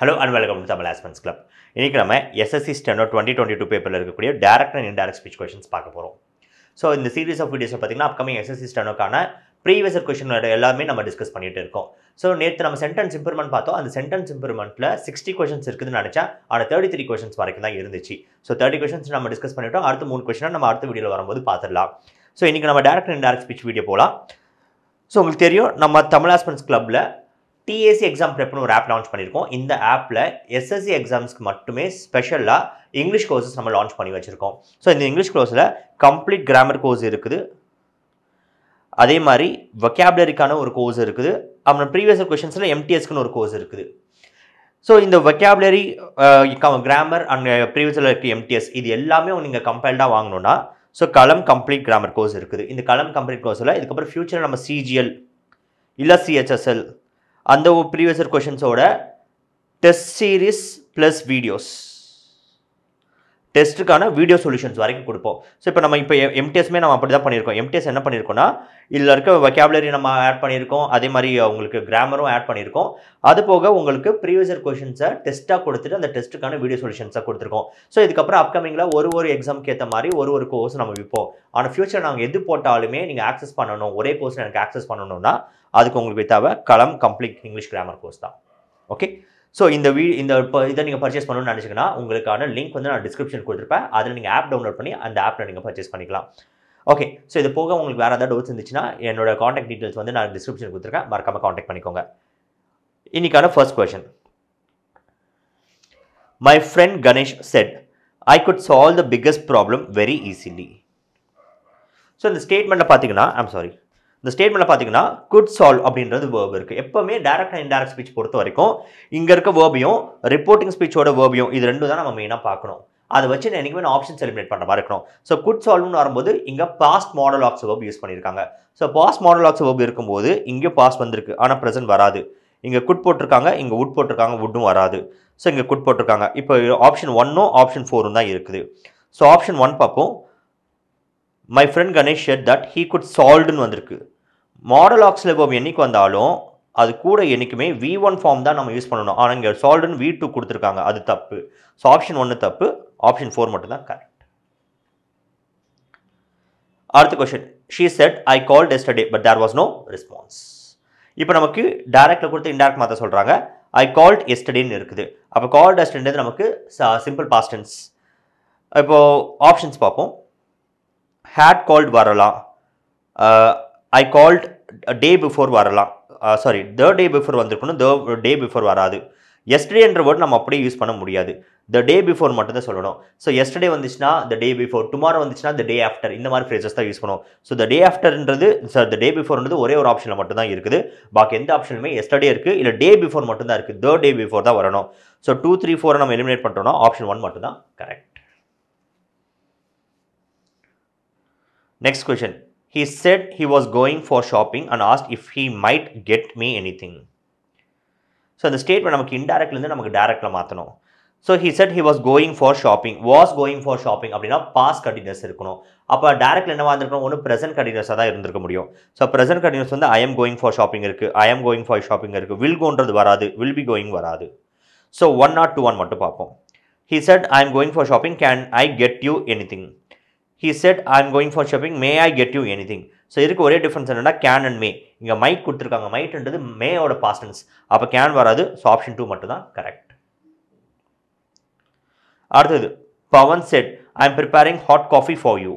Hello and welcome to Tamil ஆஸ்பன்ஸ் club இன்றைக்கி நம்ம SSC steno twenty twenty two பேப்பரில் இருக்கக்கூடிய direct and indirect speech questions பார்க்க போகிறோம் ஸோ இந்த சீரீஸ் ஆஃப் வீடியோஸில் பார்த்தீங்கன்னா அப்கமிங் எஸ்எஸ்சி ஸ்டெனோக்கான ப்ரீவியஸ் கொஷின் எல்லாமே நம்ம டிஸ்கஸ் பண்ணிகிட்டு இருக்கோம். ஸோ நேற்று நம்ம சென்டென்ஸ் இம்ப்ரூவ்மெண்ட் பார்த்தோம். அந்த சென்டென்ஸ் இம்ப்ரூவ்மெண்ட்டில் சிக்ஸ்டி கொஷின்ஸ் இருக்குதுன்னு நினச்சா ஆனால் தேர்ட்டி த்ரீ கொஷின்ஸ் வரைக்கும் தான் இருந்துச்சு. ஸோ தேர்ட்டி கொஷின்ஸ் நம்ம டிஸ்கஸ் பண்ணிவிட்டோம் அடுத்த மூணு கொஷினை நம்ம அடுத்த வீடியோவில் வரும்போது பார்த்துடலாம். ஸோ இன்றைக்கி நம்ம direct and indirect speech video போகலாம் ஸோ உங்களுக்கு தெரியும் நம்ம தமிழ் ஆஸ்பன்ஸ் கிளப்பில் டிஎஸ்சி எக்ஸாம் ப்ரெப்னு ஒரு ஆப் லான்ச் பண்ணியிருக்கோம். இந்த ஆப்பில் எஸ்எஸ்சி எக்ஸாம்ஸ்க்கு மட்டுமே ஸ்பெஷலாக இங்கிலீஷ் கோர்சஸ் நம்ம லான்ச் பண்ணி வச்சுருக்கோம். ஸோ இந்த இங்கிலீஷ் கோர்ஸில் கம்ப்ளீட் கிராமர் கோர்ஸ் இருக்குது. அதே மாதிரி வொக்காபுலரிக்கான ஒரு கோர்ஸ் இருக்குது. அப்புறம் ப்ரீவியஸ் கொஷின்ஸில் எம்டிஎஸ்க்குன்னு ஒரு கோர்ஸ் இருக்குது. ஸோ இந்த வொக்காபுலரி கிராமர் அண்ட் ப்ரீவியஸில் இருக்க எம்டிஎஸ் இது எல்லாமே நீங்கள் கம்பைல்டாக வாங்கணும்னா ஸோ களம் கம்ப்ளீட் கிராமர் கோர்ஸ் இருக்குது. இந்த களம் கம்ப்ளீட் கோர்ஸில் இதுக்கப்புறம் ஃபியூச்சரில் நம்ம சிஜிஎல் இல்லை சிஹெச்எஸ்எல் அந்த ப்ரீவியஸ் கொஷின்ஸோட டெஸ்ட் சீரிஸ் ப்ளஸ் வீடியோஸ் டெஸ்ட்டுக்கான வீடியோ சொல்யூஷன்ஸ் வரைக்கும் கொடுப்போம். ஸோ இப்போ நம்ம இப்போ எம்டிஎஸ்மே நம்ம அப்படி தான் பண்ணியிருக்கோம் எம்டிஎஸ் என்ன பண்ணியிருக்கோம்னா இதில் இருக்க வொக்காபுலரி நம்ம ஆட் பண்ணியிருக்கோம். அதே மாதிரி உங்களுக்கு கிராமரும் ஆட் பண்ணியிருக்கோம். அது போக உங்களுக்கு ப்ரீவியஸர் கொஷின்ஸை டெஸ்ட்டாக கொடுத்துட்டு அந்த டெஸ்ட்டுக்கான வீடியோ சொல்யூஷன்ஸை கொடுத்துருக்கோம். ஸோ இதுக்கப்புறம் அப்கமிங்கில் ஒரு ஒரு எக்ஸாம்க்கு ஏற்ற மாதிரி ஒரு ஒரு கோர்ஸ் நம்ம விற்போம் ஆனால் ஃபியூச்சர் நாங்கள் எது போட்டாலுமே நீங்கள் ஆக்சஸ் பண்ணணும் ஒரே கோர்ஸ் எனக்கு ஆக்சஸ் பண்ணணும்னா அதுக்கு உங்களுக்கு தேவை களம் கம்ப்ளீட் இங்கிலீஷ் கிராமர் கோர்ஸ் தான். ஓகே ஸோ இந்த வீ இந்த இப்போ இதை நீங்கள் பர்ச்சேஸ் பண்ணணும்னு நினச்சிங்கன்னா உங்களுக்கான லிங்க் வந்து நான் டிஸ்கிரிப்ஷன் கொடுத்துருப்பேன். அதில் நீங்கள் ஆப் டவுன்லோட் பண்ணி அந்த ஆப்பில் நீங்கள் பர்ச்சேஸ் பண்ணிக்கலாம். ஓகே ஸோ இது போக உங்களுக்கு வேறு ஏதாவது டவுட்ஸ் இருந்துச்சுன்னா என்னோட காண்டாக்ட் டீட்டெயில்ஸ் வந்து நான் டிஸ்கிரிப்ஷன் கொடுத்துருக்கேன். மறக்காமல் காண்டாக்ட் பண்ணிக்கோங்க. இன்னைக்கான first question my friend Ganesh said I could solve the biggest problem very easily so இந்த ஸ்டேட்மெண்ட்டை பார்த்தீங்கன்னா ஐம் சாரி இந்த ஸ்டேட்மெண்ட்டில் பார்த்தீங்கன்னா குட் சால்வ் அப்படின்றது வேர்ப் இருக்குது எப்போவுமே டேரக்ட் அண்ட் இன்டேரக்ட் ஸ்பீச் பொறுத்த வரைக்கும் இங்கே இருக்க வேர்பியும் ரிப்போர்ட்டிங் ஸ்பீச்சோட வேர்பியும் இது ரெண்டும் தான் நம்ம மெயினாக பார்க்கணும். அதை வச்சு நான் என்றைக்குமே நான் ஆப்ஷன் செலிப்ரேட் பண்ணுற மாதிரி இருக்கணும். ஸோ குட் சால்வ்னு வரும்போது இங்கே past modal aux verb use பண்ணியிருக்காங்க. So past modal aux verb இருக்கும்போது இங்கே பாஸ்ட் வந்திருக்கு. ஆனால் ப்ரெசென்ட் வராது. இங்கே குட் போட்டிருக்காங்க இங்கே உட் போட்டிருக்காங்க வுட்டும் வராது. ஸோ இங்கே குட் போட்டிருக்காங்க. இப்போ ஆப்ஷன் ஒன்னும் ஆப்ஷன் ஃபோரும் தான் இருக்குது. ஸோ ஆப்ஷன் ஒன் பார்ப்போம். My friend Ganesh said that he could சால்வ்டுன்னு வந்திருக்கு. மாடல் ஆக்ஸில் வேர்ப் என்னைக்கு வந்தாலும் அது கூட என்றைக்குமே வி ஒன் ஃபார்ம் தான் நம்ம யூஸ் பண்ணணும். ஆனால் இங்கே சால்டன் வி டூ கொடுத்துருக்காங்க. அது தப்பு. ஸோ ஆப்ஷன் ஒன்று தப்பு. ஆப்ஷன் ஃபோர் மட்டும் தான் கரெக்ட் அடுத்த question she said I call yesterday but there was no response இப்போ நமக்கு டேரக்டில் கொடுத்து இன்டேரக்ட் மாற்ற சொல்கிறாங்க ஐ கால்ட் எஸ்டர்டேன்னு இருக்குது. அப்போ கால்ட் எஸ்டர்டே நமக்கு சிம்பிள் பாஸ்டன்ஸ் இப்போது ஆப்ஷன்ஸ் பார்ப்போம். ஹேட் கால்ட் வரலாம் ஐ கால்ட் டே பிஃபோர் வரலாம். சாரி த டே பிஃபோர் வந்திருக்கணும். த டே பிஃபோர் வராது. எஸ்டர்டேன்ற வேர்ட் நம்ம அப்படியே யூஸ் பண்ண முடியாது. த டே பிஃபோர் மட்டும் தான் சொல்லணும். ஸோ எஸ்டர்டே வந்துச்சுன்னா த டே பிஃபோர் டுமாரோ வந்துச்சுன்னா த டே ஆஃப்டர் இந்த மாதிரி ஃப்ரேசஸ் தான் யூஸ் பண்ணுவோம். ஸோ த டே ஆஃப்டர்ன்றது சார் த டே பிஃபோர்ன்றது ஒரே ஒரு ஆப்ஷனில் மட்டும் தான் இருக்குது. பாக்கி எந்த ஆப்ஷனுமே எஸ்டர்டே இருக்குது இல்லை டே பிஃபோர் மட்டும் தான் இருக்குது த டே பிஃபோர் தான் வரணும். ஸோ டூ த்ரீ ஃபோரை நம்ம எலிமினேட் பண்ணுறோம்னா ஆப்ஷன் ஒன் மட்டும் தான் correct next question he said he was going for shopping and asked if he might get me anything. So அந்த ஸ்டேட்மெண்ட் நமக்கு இன்டேரக்ட்லேருந்து நமக்கு டேரக்டில் மாற்றணும் so he said he was going for shopping was going for shopping அப்படின்னா past continuous இருக்கணும். அப்போ டேரக்டில் என்னவா இருந்திருக்கணும் ஒன்று ப்ரெசென்ட் கண்டினியூஸாக தான் இருந்திருக்க முடியும். ஸோ ப்ரெசென்ட் கண்டினியூஸ் வந்து I am going for shopping இருக்குது I am going for shopping இருக்குது வில் கோன்றது வராது வில் பி கோயிங் வராது. So one not two one மட்டும் பார்ப்போம். He said I am going for shopping can I get you anything he said I am going for shopping may I get you anything so இதுக்கு ஒரே difference என்னன்னா can and மே இங்கே mic கொடுத்துருக்காங்க. மைட்ன்றது மேயோட பாஸ்டன்ஸ் அப்போ can வராது. So option two மட்டும் தான் correct அடுத்தது Pavan said I am preparing hot coffee for you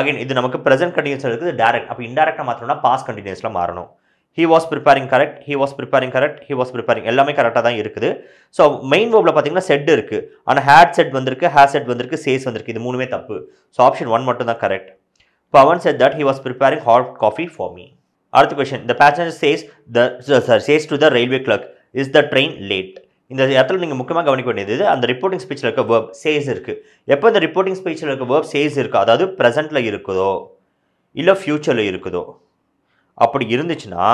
again இது நமக்கு ப்ரெசென்ட் கண்டினியூஸ் இருக்குது. டேரக்ட் அப்போ இன்டேரக்டாக மாற்றணும்னா பாஸ் கண்டினியூஸில் மாறணும். He was preparing correct he was preparing correct he was preparing எல்லாமே கரெக்டாக தான் இருக்குது. ஸோ மெயின் வேர்பில் பார்த்தீங்கன்னா செட் இருக்குது ஆனால் ஹேட் செட் வந்திருக்கு ஹேர் செட் வந்திருக்கு சேஸ் வந்திருக்கு. இது மூணுமே தப்பு. ஸோ ஆப்ஷன் ஒன் மட்டும் தான் correct Pavan said that he was preparing hot coffee for me அடுத்த question the passenger says the sir says to the railway clerk is the train late இந்த இடத்துல நீங்கள் முக்கியமாக கவனிக்க வேண்டியது அந்த ரிப்போர்ட்டிங் ஸ்பீச்சில் இருக்க வேர்ப் சேஸ் இருக்குது எப்போ இந்த ரிப்போர்ட்டிங் ஸ்பீச்சில் இருக்க வேர்ப் சேஸ் இருக்கோ? அதாவது ப்ரெசென்ட்டில் இருக்குதோ இல்லை ஃப்யூச்சரில் இருக்குதோ? அப்படி இருந்துச்சுன்னா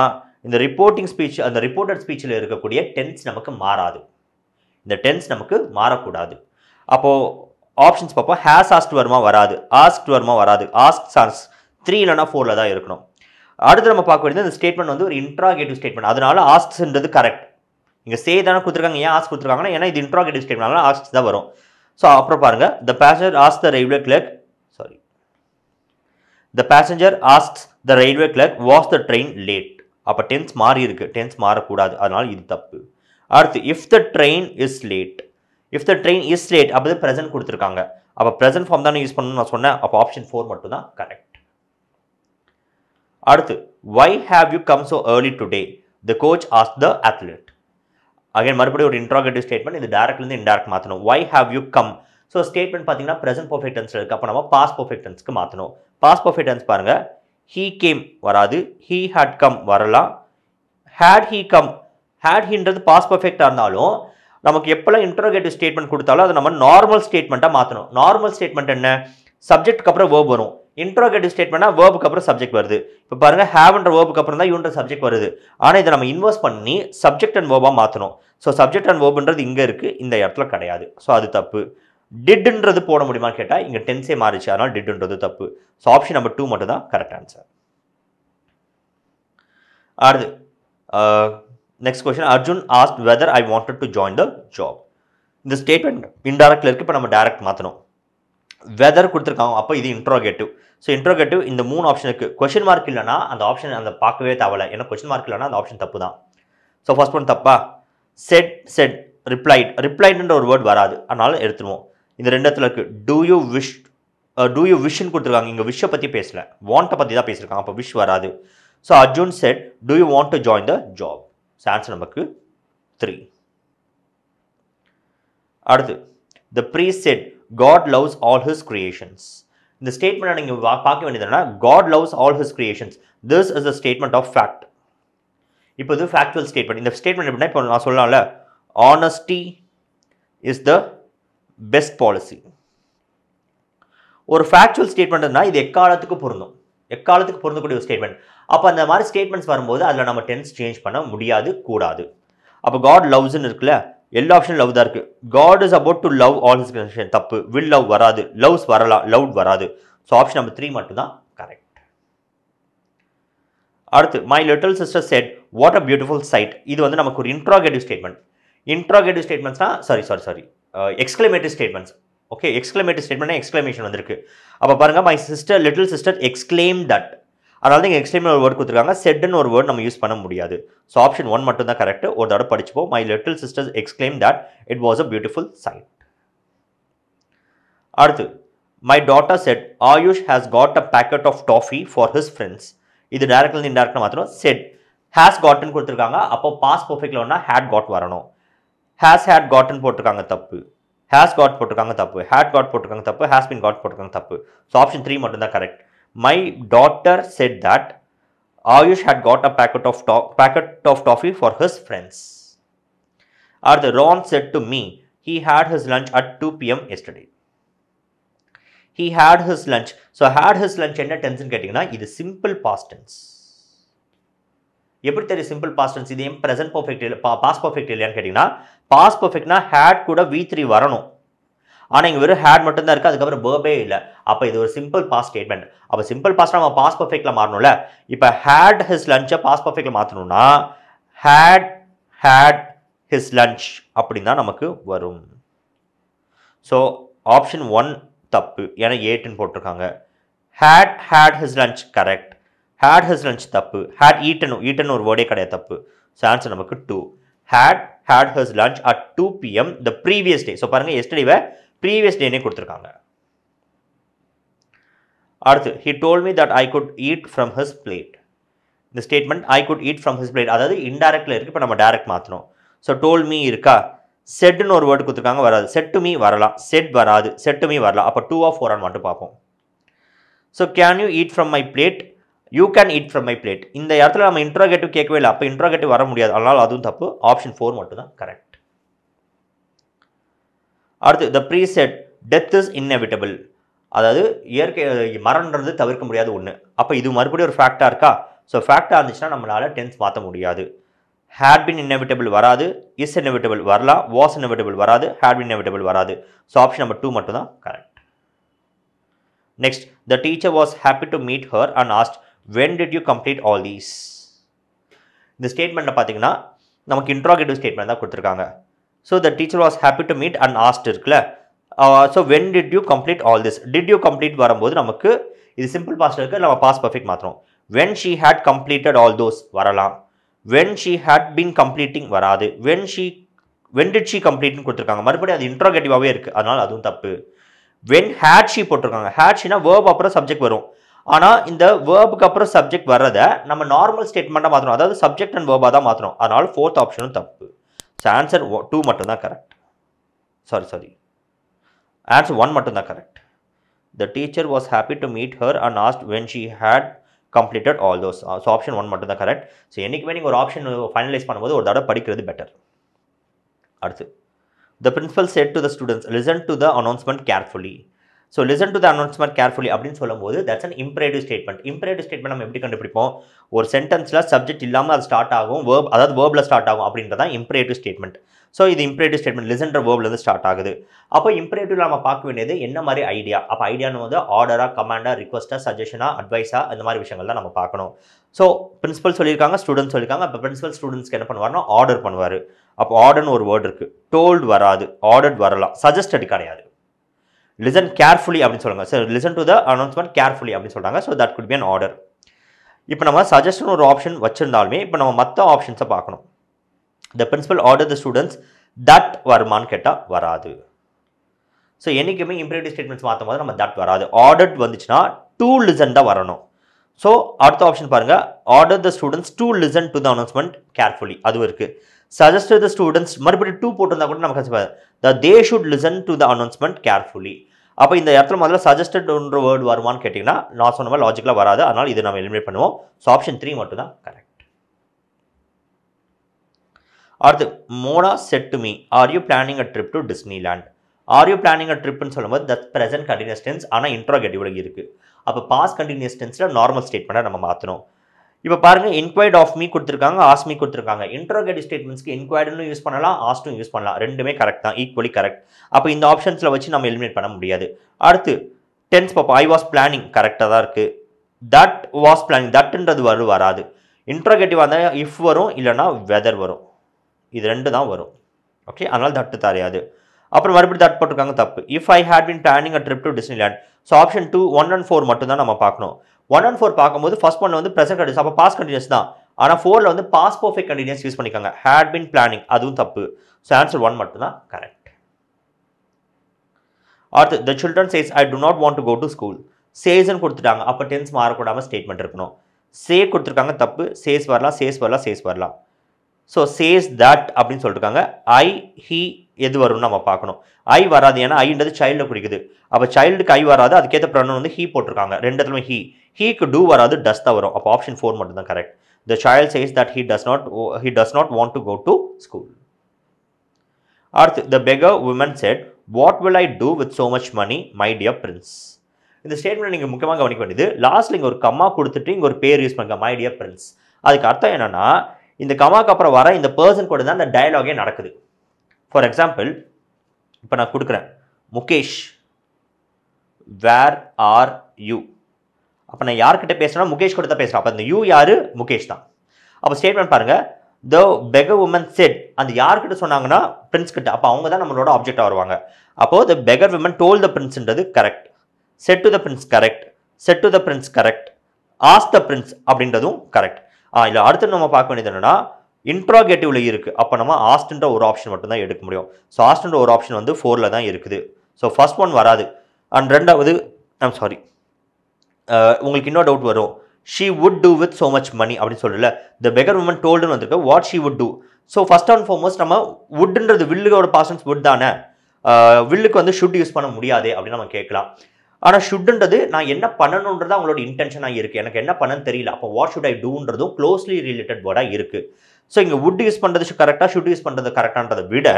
இந்த ரிப்போர்ட்டிங் ஸ்பீச் அந்த ரிப்போர்ட்டட் ஸ்பீச்சில் இருக்கக்கூடிய டென்ஸ் நமக்கு மாறாது. இந்த டென்ஸ் நமக்கு மாறக்கூடாது. அப்போது ஆப்ஷன்ஸ் பார்ப்போம். ஹேஸ் ஆஸ்ட் வருமா? வராது. ஆஸ்ட் வருமா? வராது. ஆஸ்ட் சான்ஸ் த்ரீ இல்லைனா ஃபோரில் தான் இருக்கணும். அடுத்து நம்ம பார்க்க வேண்டியது இந்த ஸ்டேட்மெண்ட் வந்து ஒரு இன்ட்ராகேட்டிவ் ஸ்டேட்மெண்ட் அதனால ஆஸ்ட்ஸ்ன்றது கரெக்ட் இங்கே சே தானே கொடுத்துருக்காங்க. ஏன் ஆஸ் கொடுத்துருக்காங்கன்னா ஏன்னா இது இன்ட்ராகேட்டிவ் ஸ்டேட்மெண்ட்னால ஆஸ்ட் தான் வரும். ஸோ அப்புறம் பாருங்கள் the passenger asked the railway clerk sorry the passenger asked the railway clerk was the train late அப்போ டென்ஸ் மாறி இருக்கு. டென்ஸ் மாறக்கூடாது. அதனால் இது தப்பு. அடுத்து if the train is late if the train is late அப்போ ப்ரெசன்ட் கொடுத்துருக்காங்க. அப்போ ப்ரெசன்ட் ஃபார்ம் தானே யூஸ் பண்ணணும்னு நான் சொன்னேன். அப்போ ஆப்ஷன் ஃபோர் மட்டும் தான் கரெக்ட் அடுத்து why have you come so early today the coach as the athlete again மறுபடியும் ஒரு இன்ட்ராகேட்டிவ் ஸ்டேட்மெண்ட் இது டேரக்ட்லேருந்து இன்டேரக்ட் மாற்றணும் why have you come so statement பார்த்தீங்கன்னா ப்ரெசன்ட் பர்ஃபெக்ட் டென்ஸில் இருக்குது அப்போ நம்ம பாஸ் பர்ஃபெக்ட் டென்ஸ்க்கு மாற்றணும் பாஸ் பர்ஃபெக்ட் டென்ஸ் பாருங்கள் ஹீ கேம் வராது. ஹீ ஹேட் கம் வரலாம். ஹேட் ஹீ கம் ஹேட் ஹீன்றது பாஸ் பர்ஃபெக்டாக இருந்தாலும் நமக்கு எப்போல்லாம் இன்ட்ரோகேட்டிவ் ஸ்டேட்மெண்ட் கொடுத்தாலும் அதை நம்ம நார்மல் ஸ்டேட்மெண்ட்டாக மாற்றணும் நார்மல் ஸ்டேட்மெண்ட் என்ன? சப்ஜெக்ட்டுக்கு அப்புறம் வேர்ப் வரும். இன்ட்ரோகேட்டிவ் ஸ்டேட்மெண்ட்னா வேர்புக்கு அப்புறம் சப்ஜெக்ட் வருது. இப்போ பாருங்கள் ஹேவ்ன்ற வேர்புக்கு அப்புறம் தான் யூன்ற சப்ஜெக்ட் வருது. ஆனால் இதை நம்ம இன்வெஸ்ட் பண்ணி சப்ஜெக்ட் அண்ட் வேர்பாக மாற்றணும் ஸோ சப்ஜெக்ட் அண்ட் வேர்புன்றது இங்கே இருக்குது இந்த இடத்துல கிடையாது. ஸோ அது தப்பு. டிட்ன்றது போட முடியுமான்னு கேட்டால் இங்கே டென்ஸே மாறிச்சு. அதனால் டிட்ன்றது தப்பு. ஸோ ஆப்ஷன் நம்பர் டூ மட்டும் தான் கரெக்ட் ஆன்சர் அடுத்து uh, next question Arjun asked whether I wanted to join the job இந்த ஸ்டேட்மெண்ட் இன்டெரக்டில் இருக்குது இப்போ நம்ம டேரக்ட் மாற்றணும் வெதர் கொடுத்துருக்காங்க. அப்போ இது இன்ட்ரோகேட்டிவ் ஸோ இன்ட்ரோகேட்டிவ் இந்த மூணு ஆப்ஷனுக்கு கொஷின் மார்க் இல்லைனா அந்த ஆப்ஷன் அந்த பார்க்கவே தேவையில்ல. ஏன்னா கொஷின் மார்க் இல்லைனா அந்த ஆப்ஷன் தப்பு தான் ஸோ ஃபஸ்ட் ஒன் தப்பா? செட் செட் ரிப்ளைட் ரிப்ளைடுன்ற ஒரு வேர்ட் வராது. அதனால எடுத்துருவோம். இந்த ரெண்டு இடத்துல இருக்குது do you wish do uh, you விஷ்ன்னு கொடுத்துருக்காங்க. இங்கே விஷை பற்றி பேசலை. வாண்ட்டை பற்றி தான் பேசியிருக்காங்க. அப்போ விஷ் வராது. So Arjun said do you want to join the job so answer நமக்கு த்ரீ அடுத்து the priest said God loves all his creations இந்த ஸ்டேட்மெண்ட்டை நீங்கள் பார்க்க வேண்டியது என்னன்னா God loves all his creations this is a statement of fact இப்போ இது ஃபேக்சுவல் ஸ்டேட்மெண்ட் இந்த ஸ்டேட்மெண்ட் எப்படின்னா இப்போ நான் சொல்லலாம்ல. Honesty is the best policy ஒரு ஃபேக்சுவல் ஸ்டேட்மெண்ட்னா இது எக்காலத்துக்கு பொருந்தும். எக்காலத்துக்கு பொருந்தக்கூடிய ஒரு ஸ்டேட்மெண்ட் அப்போ அந்த மாதிரி ஸ்டேட்மெண்ட்ஸ் வரும்போது அதில் நம்ம டென்ஸ் சேஞ்ச் பண்ண முடியாது கூடாது. அப்போ காட் லவ்ஸ்ன்னு இருக்குல்ல எல்லா ஆப்ஷன் லவ் தான் இருக்குது God is about to love all his creation தப்பு. வில் லவ் வராது. லவ்ஸ் வரலாம். லவ் வராது. ஸோ ஆப்ஷன் நம்பர் த்ரீ மட்டும்தான் கரெக்ட் அடுத்து my little sister said what a beautiful sight இது வந்து நமக்கு ஒரு interrogative statement interrogative ஸ்டேட்மெண்ட்ஸ்னா sorry sorry sorry exclamative statements okay exclamative statement exclamation வந்திருக்கு. அப்போ பாருங்க my sister little sister exclaim that அதனால தான் இங்கே எக்ஸ்கிளைம் ஒரு வேர்ட் கொடுத்துருக்காங்க. செட்னு ஒரு வேர்ட் நம்ம யூஸ் பண்ண முடியாது. ஸோ ஆப்ஷன் ஒன் மட்டும் தான் கரெக்ட் ஒரு தடவை படிச்சுப்போம். My little sister exclaim that it was a beautiful sight அடுத்து my daughter said Ayush has got a packet of toffee for his friends இது டேரக்ட்லேருந்து இன்டேரக்டாக மாற்றணும் செட் ஹேஸ் காட்டன் கொடுத்துருக்காங்க. அப்போ பாஸ் பர்ஃபெக்ட்ல ஒன்றா ஹேட் காட் வரணும். ஹேஸ் ஹேட் காட்டன் போட்டிருக்காங்க தப்பு. ஹேஸ் காட் போட்டிருக்காங்க தப்பு. ஹேட் காட் போட்டிருக்காங்க தப்பு. ஹேஸ் பின் காட் போட்டிருக்காங்க தப்பு. ஸோ ஆப்ஷன் த்ரீ மட்டும் தான் correct my daughter said that Ayush had got a packet of top packet of toffee for his friends R the Ron said to me he had his lunch at two PM yesterday he had his lunch so had his lunch என்ன டென்ஸ்னு கேட்டிங்கன்னா இது simple past tense எப்படி தெரியும் simple past tense இது ஏன் present perfect இல்லை past perfect இல்லையான்னு கேட்டிங்கன்னா பாஸ் பர்ஃபெக்ட்னா ஹேட் கூட வி த்ரீ வரணும். ஆனால் இங்கே வெறும் ஹேட் மட்டும்தான் இருக்குது அதுக்கப்புறம் பேர்பே இல்லை. அப்போ இது ஒரு சிம்பிள் பாஸ் ஸ்டேட்மெண்ட் அப்போ சிம்பிள் பாஸ் நம்ம பாஸ் பர்ஃபெக்டில் மாறணும்ல. இப்போ ஹேட் ஹிஸ் லஞ்சை பாஸ் பர்ஃபெக்டில் மாற்றணும்னா ஹேட் ஹேட் ஹிஸ் லஞ்ச் அப்படின்னு தான் நமக்கு வரும். ஸோ ஆப்ஷன் ஒன் தப்பு. ஏன்னா ஏட்டுன்னு போட்டிருக்காங்க. Had had his lunch correct had his lunch தப்பு. ஹேட் ஈட்டன் ஈட்டன் ஒரு வேர்டே கிடையாது தப்பு. ஸோ ஆன்சர் நமக்கு two had had hers lunch at two PM the previous day so பாருங்கள் எஸ்டேவை ப்ரீவியஸ் டேனே கொடுத்துருக்காங்க. அடுத்து he told me that I could eat from his plate இந்த statement I could eat from his plate அதாவது இன்டெரக்டில் இருக்குது இப்போ நம்ம டேரக்ட் மாற்றணும் ஸோ டோல் மீ இருக்கா? செட்டுன்னு ஒரு வேர்டு கொடுத்துருக்காங்க வராது. செட்டு மீ வரலாம். செட் வராது. செட்டு மீ வரலாம். அப்போ டூ ஆஃப் ஃபோரான்னு மட்டும் பார்ப்போம். So can you eat from my plate you can it from my plate இந்த இடத்துல நம்ம இன்ட்ரோகேட்டிவ் கேட்கவே இல்லை. அப்போ இன்ட்ரோகேட்டிவ் வர முடியாது. அதனால் அதுவும் தப்பு. ஆப்ஷன் ஃபோர் மட்டும் தான் கரெக்ட் அடுத்து the priest said death is inevitable அதாவது இயற்கை மரணன்றது தவிர்க்க முடியாத ஒன்று அப்போ இது மறுபடியும் ஒரு ஃபேக்டாக இருக்கா? ஸோ ஃபேக்டாக இருந்துச்சுன்னா நம்மளால் டென்ஸ் மாற்ற முடியாது. ஹேட் பின் இன்னெவிட்டபிள் வராது. இஸ் இன்னெவிட்டபிள் வரலாம். வாஸ் இன்னெவிட்டபிள் வராது. ஹேட் பின் இன்னெவிட்டபிள் வராது. ஸோ ஆப்ஷன் நம்பர் டூ மட்டும் தான் correct next the teacher was happy to meet her and asked when did you complete all these இந்த ஸ்டேட்மெண்ட்டில் பார்த்தீங்கன்னா நமக்கு இன்ட்ராகேட்டிவ் ஸ்டேட்மெண்ட் தான் கொடுத்துருக்காங்க. So the teacher was happy to meet and asked இருக்குல்ல? So when did you complete all this did you complete வரும்போது நமக்கு இது சிம்பிள் பாஸ்ட் இருக்குது நம்ம பாஸ் பர்ஃபெக்ட் மாத்திரம் when she had completed all those வரலாம். When she had been completing வராது. When she when did she கம்ப்ளீட்னு கொடுத்துருக்காங்க. மறுபடியும் அது இன்ட்ரோகேட்டிவாகவே இருக்குது அதனால் அதுவும் தப்பு. வென் ஹேட் ஷீ போட்டிருக்காங்க. ஹேட் ஷீனா வேர்ப் அப்புறம் சப்ஜெக்ட் வரும். ஆனால் இந்த வேர்புக்கு அப்புறம் சப்ஜெக்ட் வர்றதை நம்ம நார்மல் ஸ்டேட்மெண்ட்டாக மாற்றணும் அதாவது சப்ஜெக்ட் அண்ட் வேர்பாக தான் மாற்றணும் அதனால் ஃபோர்த் ஆப்ஷனும் தப்பு. ஸோ ஆன்சர் டூ மட்டும் தான் correct sorry sorry answer one மட்டும் தான் correct the teacher was happy to meet her and asked when she had completed all those so option one மட்டும் தான் கரெக்ட் ஸோ என்றைக்குமே நீங்கள் ஒரு ஆப்ஷன் ஃபைனலைஸ் பண்ணும்போது ஒரு தடவை படிக்கிறது பெட்டர் அடுத்து. The principal said to the students listen to the announcement carefully so listen to the announcement carefully அப்படின்னு சொல்லும்போது that's an imperative statement imperative statement நம்ம எப்படி கண்டுபிடிப்போம்? ஒரு சென்டென்ஸில் சப்ஜெக்ட் இல்லாமல் அது ஸ்டார்ட் ஆகும் வேர்ப் அதாவது வேர்பில் ஸ்டார்ட் ஆகும் அப்படின்றதான் இம்ப்ரேட்டிவ் ஸ்டேட்மெண்ட் ஸோ இது இம்ப்ரேட்டிவ் ஸ்டேட்மெண்ட் லிசன்ற வேர்ப்லேருந்து ஸ்டார்ட் ஆகுது. அப்போ இம்ப்ரேட்டிவ் நம்ம பார்க்க வேண்டியது என்ன மாதிரி ஐடியா அப்போ ஐடியான்னு வந்து ஆர்டராக கமாண்டாக ரிக்வஸ்ட்டாக சஜஷனாக அட்வைஸாக அந்த மாதிரி விஷயங்கள் தான் நம்ம பார்க்கணும். ஸோ பிரின்ஸிபல் சொல்லியிருக்காங்க ஸ்டூடெண்ட்ஸ் சொல்லியிருக்காங்க. இப்போ பிரின்ஸிபல் ஸ்டூடெண்ட்ஸ்க்கு என்ன பண்ணுவார்னா ஆர்டர் பண்ணுவார். அப்போ ஆர்டர்னு ஒரு வேர்டு இருக்குது டோல்டு வராது ஆர்டர்ட் வரலாம். சஜஸ்டட் கிடையாது. லிசன் கேர்ஃபுல்லி அப்படின்னு சொல்லுங்கள் sir listen to the announcement carefully அப்படின்னு சொல்கிறாங்க so that could be an order இப்போ நம்ம சஜஷன் ஒரு ஆப்ஷன் வச்சுருந்தாலுமே இப்போ நம்ம மற்ற ஆப்ஷன்ஸை பார்க்கணும். The principal order the students that வருமான்னு கேட்டால் வராது. ஸோ என்றைக்குமே இம்பரேட்டிவ் ஸ்டேட்மெண்ட்ஸ் மாற்றும் போது நம்ம தட் வராது. ஆர்டர்ட் வந்துச்சுன்னா டூ லிசன் தான் வரணும். ஸோ அடுத்த ஆப்ஷன் பாருங்கள் order the students to listen to the announcement carefully அதுவும் இருக்குது சஜஸ்ட் த ஸ்டூடெண்ட்ஸ் மறுபடியும் டூ போட்டிருந்தா கூட நமக்கு the they should listen to the announcement carefully அப்போ இந்த இடத்துல முதல்ல சஜஸ்டட்ன்ற வேர்டு வருமான்னு கேட்டிங்கன்னா நான் சொன்ன மாதிரி லாஜிக்கலாக வராது. அதனால் இது நம்ம எலிமினேட் பண்ணுவோம். ஸோ ஆப்ஷன் த்ரீ மட்டும் தான் கரெக்ட் அடுத்து Mona said to me are you planning a trip to Disneyland are you planning a ட்ரிப்னு சொல்லும்போது தட் ப்ரெசென்ட் கண்டினியூஸ் டென்ஸ் ஆனால் இன்ட்ரோகேட்டிவ்ல இருக்குது அப்போ பாஸ் கண்டினியூஸ் டென்ஸில் நார்மல் ஸ்டேட்மெண்ட்டை நம்ம மாற்றணும் இப்போ பாருங்கள் என்கொயர்ட் ஆஃப் மீ கொடுத்துருக்காங்க ஆஸ் மீ கொடுத்துருக்காங்க. இன்ட்ரோகேட்டிவ் ஸ்டேட்மெண்ட்ஸ்க்கு இன்கொயர்டுன்னு யூஸ் பண்ணலாம் ஆஸ்டும் யூஸ் பண்ணலாம். ரெண்டுமே கரெக்ட் தான் ஈக்குவலி கரெக்ட் அப்போ இந்த ஆப்ஷன்ஸில் வச்சு நம்ம எலிமினேட் பண்ண முடியாது. அடுத்து டென்ஸ் பார்ப்போம் ஐ வாஸ் பிளானிங் கரெக்டாக தான் இருக்குது தட் வாஸ் பிளானிங் தட்டுன்றது வரும் வராது. இன்ட்ரோகேட்டிவ் இருந்தால் இஃப் வரும் இல்லைனா வெதர் வரும். இது ரெண்டு தான் வரும். ஓகே அதனால் தட்டு தரையாது அப்புறம் மறுபடியும் தட் போட்டிருக்காங்க தப்பு. If I had been planning a trip to Disneyland so option two one and four மட்டும் தான் நம்ம பார்க்கணும். ஒன் அண்ட் ஃபோர் பார்க்கும்போது ஃபர்ஸ்ட் ஒன் வந்து ப்ரெசன்ட் கண்டினியூஸ் அப்போ பாஸ் கண்டினியூஸ் தான். ஆனால் ஃபோரில் வந்து பாஸ் பர்ஃபெக்ட் கண்டினியூஸ் யூஸ் பண்ணிக்காங்க. ஹேட் பின் பிளானிங் அதுவும் தப்பு. ஸோ ஆன்சர் ஒன் மட்டும் தான் கரெக்ட் அடுத்து the children says I do not want to go to school சேஸ்ன்னு கொடுத்துட்டாங்க. அப்போ டென்ஸ் மாறக்கூடாமல் ஸ்டேட்மெண்ட் இருக்கணும். சே கொடுத்துருக்காங்க தப்பு. சேஸ் வரலாம் சேஸ் வரலாம் சேஸ் வரலாம். ஸோ சேஸ் தட் அப்படின்னு சொல்லிருக்காங்க. ஐ ஹி எது வரும்னு நம்ம பார்க்கணும். ஐ வராது. ஏன்னா ஐன்றது சைல்டில் குறிக்குது அப்போ சைல்டுக்கு ஐ வராது. அதுக்கேற்ற ப்ரொனவுன் வந்து ஹீ போட்டிருக்காங்க. ரெண்டு இடத்துலையும் ஹீ ஹீக்கு டூ வராது டஸ் தான் வரும். அப்போ ஆப்ஷன் ஃபோர் மட்டும் தான் correct the child says that he does not he does not want to go to school அடுத்து the beggar woman said what will I do with so much money my dear prince இந்த statement நீங்கள் முக்கியமாக கவனிக்க வேண்டியது லாஸ்ட்டில் இங்கே ஒரு கம்மா கொடுத்துட்டு இங்கே ஒரு பேர் யூஸ் பண்ணுங்க மை டியர் பிரின்ஸ் அதுக்கு அர்த்தம் என்னென்னா இந்த கமாக்கு அப்புறம் வர இந்த பர்சன் கூட தான் அந்த டயலாகே நடக்குது. ஃபார் எக்ஸாம்பிள் இப்போ நான் கொடுக்குறேன். முகேஷ் வேர் ஆர் யூ அப்போ நான் யார்கிட்ட பேசுகிறேன்னா முகேஷ் கூட தான் பேசுகிறேன் அப்போ அந்த யூ யார்? முகேஷ் தான். அப்போ ஸ்டேட்மெண்ட் பாருங்கள் த பெக உமன் செட் அந்த யார்கிட்ட சொன்னாங்கன்னா பிரின்ஸ் கிட்ட. அப்போ அவங்க தான் நம்மளோட ஆப்ஜெக்டாக வருவாங்க. அப்போது the beggar women told the பிரின்ஸ்ன்றது correct said to the prince correct said to the prince correct as the prince அப்படின்றதும் கரெக்ட் ஆ இல்லை அடுத்து நம்ம பார்க்க வேண்டியது என்னென்னா இன்ட்ராகேட்டிவ்ல இருக்குது அப்போ நம்ம ஆஸ்ட்ன்ற ஒரு ஆப்ஷன் மட்டும் தான் எடுக்க முடியும். ஸோ ஆஸ்ட்ன்ற ஒரு ஆப்ஷன் வந்து ஃபோரில் தான் இருக்குது. ஸோ ஃபர்ஸ்ட் ஒன் வராது. அண்ட் ரெண்டாவது ஐம் சாரி உங்களுக்கு இன்னொரு டவுட் வரும். She would do with so much money அப்படின்னு சொல்லல த பெகர் உமன் டோல்டுன்னு வந்திருக்கு what she would do so first and foremost நம்ம வுட்ன்றது வில்லுகோட பாசன்ஸ் வுட் தானே. வில்லுக்கு வந்து ஷுட் யூஸ் பண்ண முடியாதே அப்படின்னு நம்ம கேட்கலாம். ஆனால் ஷுட்டுன்றது நான் என்ன பண்ணணுன்றது அவங்களோட இன்டென்ஷனாக இருக்குது எனக்கு என்ன பண்ணனு தெரியல. அப்போ வாட் ஷுட் ஐ டூன்றதும் க்ளோஸ்லி ரிலேட்டட் வேர்டாக இருக்குது ஸோ இங்கே வுட் யூஸ் பண்ணுறது கரெக்டாக ஷுட் யூஸ் பண்ணுறது கரெக்டான்றதை விட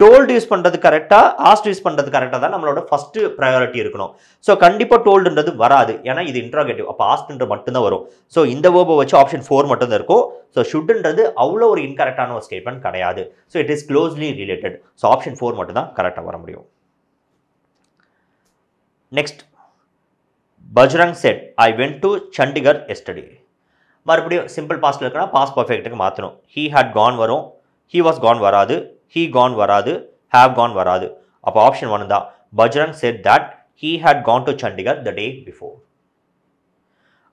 டோல்டு யூஸ் பண்ணுறது கரெக்டாக ஆஸ்ட் யூஸ் பண்ணுறது கரெக்டாக தான் நம்மளோட ஃபஸ்ட்டு ப்ரையாரிட்டி இருக்கணும். ஸோ கண்டிப்பாக டோல்டுன்றது வராது. ஏன்னா இது இன்ட்ராகேட்டிவ் அப்போ ஆஸ்ட்ன்ற மட்டும்தான் வரும். ஸோ இந்த வேர்பை வச்சு ஆப்ஷன் ஃபோர் மட்டும்தான் இருக்கும். ஸோ ஷுட்ன்றது அவ்வளோ ஒரு இன்கரெக்டான ஒரு ஸ்டேட்மெண்ட் கிடையாது. So it is closely related so option four மட்டும் தான் கரெக்டாக வர முடியும். Next Bajrang said I went to Chandigarh yesterday மறுபடியும் சிம்பிள் பாஸ்டில் இருக்குன்னா பாஸ் பர்ஃபெக்ட்டுக்கு மாற்றணும் ஹீ ஹேட் கான் வரும். ஹீ வாஸ் கான் வராது. ஹீ கான் வராது. ஹேவ் கான் வராது. அப்போ ஆப்ஷன் ஒன்று தான். Bajrang said that he had gone to Chandigarh the day before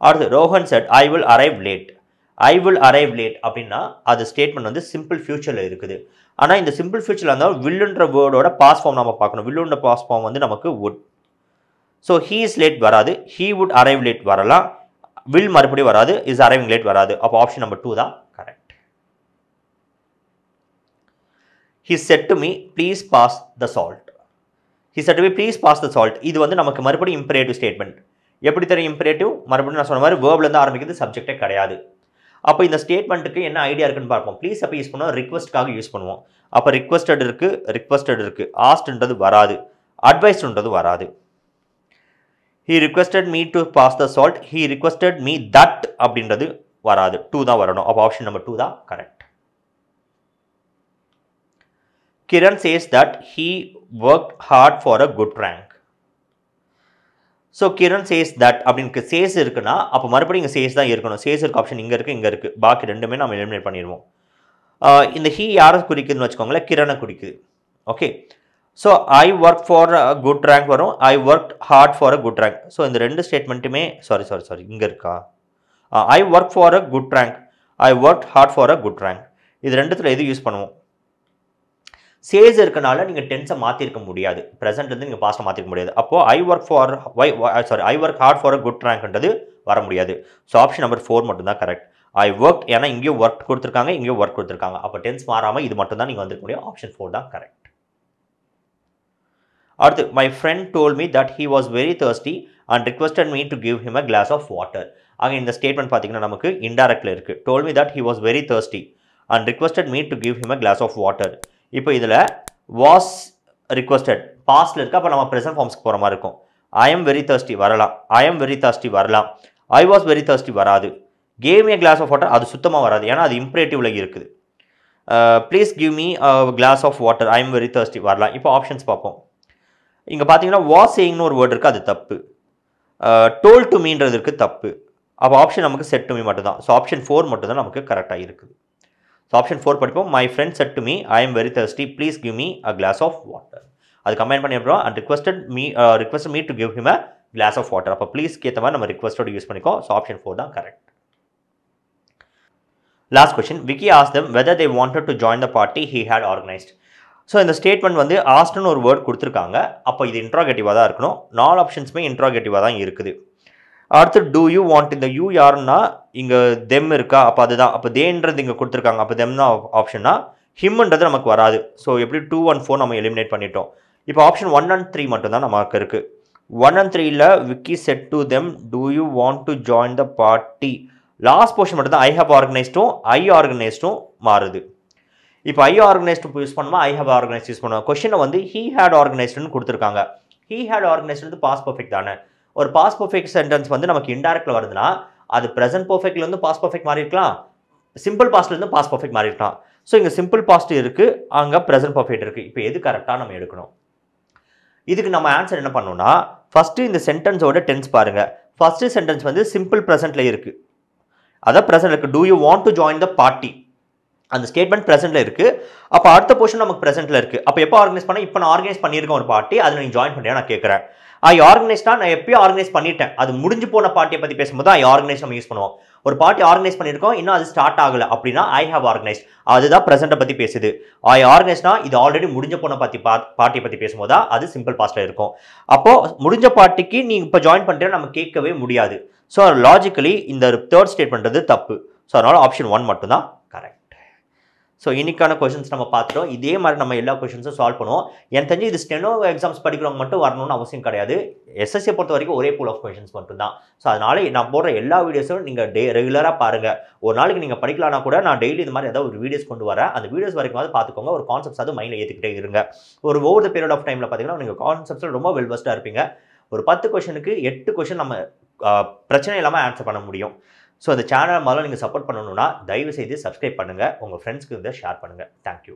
அடுத்து Rohan said I will arrive late I will arrive late அப்படின்னா அது ஸ்டேட்மெண்ட் வந்து சிம்பிள் ஃபியூச்சரில் இருக்குது. ஆனால் இந்த சிம்பிள் ஃபியூச்சரில் இருந்தால் வில்லுன்ற வேர்டோட பாஸ் ஃபார்ம் நம்ம பார்க்கணும். வில்லுன்ற பாஸ் ஃபார்ம் வந்து நமக்கு would so he is late வராது. ஹீ வுட் அரைவ் லேட் வரலாம். வில் மறுபடியும் வராது. இஸ் அரைவிங் லேட் வராது. அப்போ ஆப்ஷன் நம்பர் டூ தான். Correct he said to me please pass the salt he said to me please pass the salt இது வந்து நமக்கு மறுபடியும் இம்பரேட்டிவ் ஸ்டேட்மெண்ட் எப்படி தெரியும் இம்பரேட்டிவ் மறுபடியும் நான் சொன்ன மாதிரி வேர்ப்லேருந்து ஆரம்பிக்கிறது சப்ஜெக்டே கிடையாது. அப்போ இந்த ஸ்டேட்மெண்ட்டுக்கு என்ன ஐடியா இருக்குன்னு பார்ப்போம். ப்ளீஸ் அப்போ யூஸ் பண்ணுவோம். ரிக்வஸ்ட்காக யூஸ் பண்ணுவோம். அப்போ ரிக்வஸ்டட் இருக்குது ரிக்வஸ்டட் இருக்குது ஆஸ்ட்ன்றது வராது. அட்வைஸ்ன்றது வராது. He requested me to pass the salt he requested me that அப்படின்றது வராது. டூ தான் வரணும். அப்போ ஆப்ஷன் நம்பர் டூ தான் correct Kiran says that he work hard for a good rank so Kiran says that அப்படின்னு சேஸ் இருக்குன்னா அப்போ மறுபடியும் இங்கே சேஸ் தான் இருக்கணும். சேஸ் இருக்க ஆப்ஷன் இங்கே இருக்குது இங்கே இருக்குது பாக்கி ரெண்டுமே நம்ம எலிமினேட் பண்ணிடுவோம். இந்த ஹீ யாரை குறிக்குதுன்னு வச்சுக்கோங்களேன் கிரணை குறிக்குது. Okay so I work for a good rank வரும். I work hard for a good rank so இந்த ரெண்டு ஸ்டேட்மெண்ட்டுமே சாரி சாரி சாரி இங்கே இருக்கா? I work for a good rank I work hard for a good rank இது ரெண்டுத்தில் எது use பண்ணுவோம்? சேஸ் இருக்கனால நீங்கள் டென்ஸை மாற்றிருக்க முடியாது. ப்ரெசென்ட்லேருந்து நீங்கள் பாஸ்ட்டை மாற்றிருக்க முடியாது. அப்போது I work for why sorry I work hard for a good ரேங்க்ன்றது வர முடியாது. ஸோ ஆப்ஷன் நம்பர் ஃபோர் மட்டும் தான் கரெக்ட் ஐ ஒர்க் ஏன்னா இங்கேயும் ஒர்க் கொடுத்துருக்காங்க இங்கேயும் ஒர்க் கொடுத்துருக்காங்க. அப்போ டென்ஸ் மாறாமல் இது மட்டும் தான் நீங்கள் வந்துருக்க முடியும். ஆப்ஷன் ஃபோர் தான் கரெக்ட் அடுத்து my friend told me that he was very thirsty and requested me to give him a glass of water ஆக இந்த ஸ்டேட்மெண்ட் பார்த்தீங்கன்னா நமக்கு இன்டெரக்டில் இருக்குது told me that he was very thirsty and requested me to give him a glass of water இப்போ இதில் was requested பாஸ்டில் இருக்குது அப்போ நம்ம ப்ரெசன்ட் ஃபார்ம்ஸ்க்கு போகிற மாதிரி இருக்கும். ஐ எம் வெரி தேர்ஸ்டி வரலாம். ஐ எம் வெரி தேர்ஸ்டி வரலாம். ஐ வாஸ் வெரி தேர்ஸ்டி வராது. Came a glass of water அது சுத்தமாக வராது. ஏன்னா அது இம்ப்ரேட்டிவில் இருக்குது. Please give me glass of water I am very thirsty வரலாம். இப்போ ஆப்ஷன்ஸ் பார்ப்போம். இங்கே பார்த்தீங்கன்னா வாஸ் ஒரு வேர்டு இருக்குது அது தப்பு. டோல் டு மீன்றதுக்கு தப்பு. அப்போ ஆப்ஷன் நமக்கு செட் டு மீ மட்டும்தான். ஸோ ஆப்ஷன் ஃபோர் மட்டும் தான் நமக்கு கரெக்டாக இருக்குது. ஸோ ஆப்ஷன் ஃபோர் படிப்போம். My friend said to me I am very thirsty please give me a glass of water அது கம்பைன் பண்ணி அப்புறம் and requested me request me to give him a glass of water அப்போ ப்ளீஸ்க்கு ஏற்ற மாதிரி நம்ம ரிக்வஸ்டோட யூஸ் பண்ணிக்கோ. ஸோ ஆப்ஷன் ஃபோர் தான் correct last question Vicky as them whether they wanted to join the party he had organised so இந்த statement வந்து ஆஸ்ட்னு ஒரு வேர்ட் கொடுத்துருக்காங்க. அப்போ இது இன்ட்ராகேட்டிவாக தான் இருக்கணும். நாலு ஆப்ஷன்ஸுமே இன்ட்ராகேட்டிவாக தான் இருக்குது. அடுத்து டூ யூ வாண்ட் இந்த யூ யாருன்னா இங்கே தெம் இருக்கா? அப்போ அதுதான். அப்போ தேன்றது இங்கே கொடுத்துருக்காங்க. அப்போ தெம் தான் ஆப்ஷன்னா ஹிம்ன்றது நமக்கு வராது. ஸோ எப்படி டூ ஒன் ஃபோர் நம்ம எலிமினேட் பண்ணிட்டோம்? இப்போ ஆப்ஷன் ஒன் அண்ட் த்ரீ மட்டும்தான் நமக்கு இருக்குது ஒன் அண்ட் த்ரீயில் Vicky said to them do you want to join the party last portion மட்டும் தான் ஐ ஹவ் ஆர்கனைஸ்டும் ஐ ஆர்கனைஸ்டும் மாறுது. இப்போ ஐ ஆர்கனைஸ்டு யூஸ் பண்ணுமா? ஐ ஹவ் ஆர்கனைஸ்ட் யூஸ் பண்ணுவோம் கொஷினை வந்து ஹீ ஹேட் ஆர்கனைஸ்டுன்னு கொடுத்துருக்காங்க. ஹீ ஹேட் ஆர்கனைஸ்டு வந்து பாஸ் பர்ஃபெக்ட் தானே. ஒரு பாஸ் பர்ஃபெக்ட் சென்டென்ஸ் வந்து நமக்கு இன்டெரக்டில் வருதுன்னா அது ப்ரெசன்ட் பர்ஃபெக்ட்லேருந்து பாஸ் பர்ஃபெக்ட் மாறி இருக்கலாம் சிம்பிள் பாஸ்ட்லேருந்து பாஸ் பர்ஃபெக்ட் மாறி இருக்கலாம் ஸோ இங்கே சிம்பிள் பாஸ்ட் இருக்குது அங்கே ப்ரெசன்ட் பர்ஃபெக்ட் இருக்குது இப்போ எது கரெக்டாக நம்ம எடுக்கணும்? இதுக்கு நம்ம ஆன்சர் என்ன பண்ணணும்னா ஃபஸ்ட்டு இந்த சென்டென்ஸோட டென்ஸ் பாருங்கள் ஃபஸ்ட்டு சென்டென்ஸ் வந்து சிம்பிள் ப்ரெசென்ட்டில் இருக்குது அதான் ப்ரெசென்ட் இருக்குது do you want to join the party அந்த ஸ்டேட்மெண்ட் ப்ரெசென்ட்டில் இருக்குது அப்போ அடுத்த போர்ஷன் நமக்கு ப்ரெசென்ட்டில் இருக்குது அப்போ எப்போ ஆர்கனைஸ் பண்ண இப்போ நான் ஆர்கனைஸ் பண்ணியிருக்கேன் ஒரு பார்ட்டி அதில் நீங்கள் ஜாயின் பண்ணியா நான் கேட்குறேன் ஐ ஆர்கனைஸ்னா நான் எப்பயும் ஆர்கனைஸ் பண்ணிட்டேன். அது முடிஞ்சு போன பார்ட்டியை பற்றி பேசும்போது ஐ ஆர்கனைஸ் நம்ம யூஸ் பண்ணுவோம். ஒரு பார்ட்டி ஆர்கனைஸ் பண்ணியிருக்கோம் இன்னும் அது ஸ்டார்ட் ஆகலை அப்படின்னா ஐ ஹவ் ஆர்கனைஸ் அதுதான் ப்ரெசென்ட்டை பற்றி பேசுது. ஐ ஆர்கனைஸ்னா இது ஆல்ரெடி முடிஞ்ச போன பற்றி பா பார்ட்டியை பற்றி பேசும்போது தான் அது சிம்பிள் பாஸ்ட்டில் இருக்கும். அப்போது முடிஞ்ச பார்ட்டிக்கு நீ இப்போ ஜாயின் பண்ணுறேன் நம்ம கேட்கவே முடியாது. ஸோ லாஜிக்கலி இந்த தேர்ட் ஸ்டேட்மெண்ட் தப்பு. ஸோ அதனால் ஆப்ஷன் ஒன் மட்டும்தான். ஸோ இன்றைக்கான கொஷின்ஸ் நம்ம பார்த்துட்டோம். இதே மாதிரி நம்ம எல்லா கொஷின்ஸும் சால்வ் பண்ணுவோம். எனக்கு தெரிஞ்சு இது ஸ்டெனோ எக்ஸாம்ஸ் படிக்கிறவங்க மட்டும் வரணும்னு அவசியம் கிடையாது. எஸ்எஸ்சியை பொறுத்த வரைக்கும் ஒரே பூல் ஆஃப் கொஷின்ஸ் மட்டும் தான் ஸோ அதனால நான் போடுற எல்லா வீடியோஸும் நீங்கள் டே ரெகுலராக பாருங்கள் ஒரு நாளைக்கு நீங்கள் படிக்கலாம்னா கூட நான் டெய்லி இந்த மாதிரி ஏதாவது ஒரு வீடியோஸ் கொண்டு வரேன். அந்த வீடியோஸ் வரைக்கும் பார்த்துக்கோங்க. ஒரு கான்செப்ட்ஸ் அது மைண்டில் ஏற்றிக்கிட்டே இருங்க. ஒரு ஓவர் த பீரியட் ஆஃப் டைமில் பார்த்தீங்கன்னா நீங்கள் கான்செப்ட்ஸில் ரொம்ப வெல்வெஸ்ட்டாக இருப்பீங்க. ஒரு பத்து கொஷனுக்கு எட்டு கொஷின் நம்ம பிரச்சனை இல்லாமல் ஆன்சர் பண்ண முடியும். ஸோ அந்த சேனல் முதல்ல நீங்கள் சப்போர்ட் பண்ணணும்னா தயவு செய்து சப்ஸ்கிரைப் பண்ணுங்கள் உங்கள் ஃப்ரெண்ட்ஸ்க்கு வந்து ஷேர் பண்ணுங்கள் தேங்க்யூ